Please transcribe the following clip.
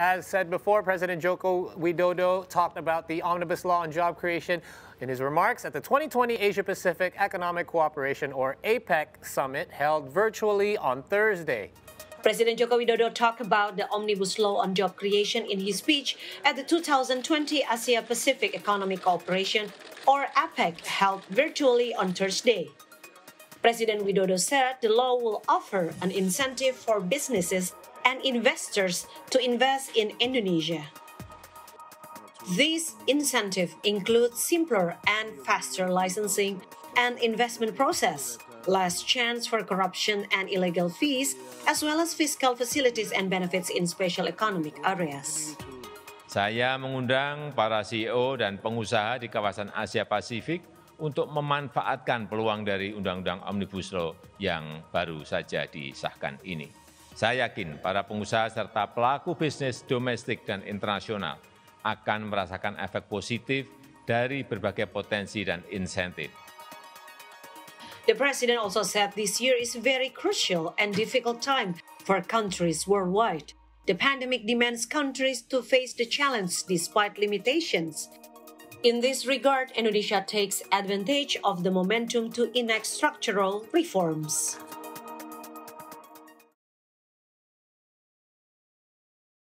As said before, President Joko Widodo talked about the omnibus law on job creation in his remarks at the 2020 Asia Pacific Economic Cooperation, or APEC, summit held virtually on Thursday. President Joko Widodo talked about the omnibus law on job creation in his speech at the 2020 Asia Pacific Economic Cooperation, or APEC, held virtually on Thursday. President Widodo said the law will offer an incentive for businesses and investors to invest in Indonesia. This incentive includes simpler and faster licensing and investment process, less chance for corruption and illegal fees, as well as fiscal facilities and benefits in special economic areas. Saya mengundang para CEO dan pengusaha di kawasan Asia Pasifik untuk memanfaatkan peluang dari Undang-Undang Omnibus Law yang baru saja disahkan ini. Saya yakin para pengusaha serta pelaku bisnis domestik dan internasional akan merasakan efek positif dari berbagai potensi dan insentif. The president also said this year is very crucial and difficult time for countries worldwide. The pandemic demands countries to face the challenge despite limitations. In this regard, Indonesia takes advantage of the momentum to enact structural reforms.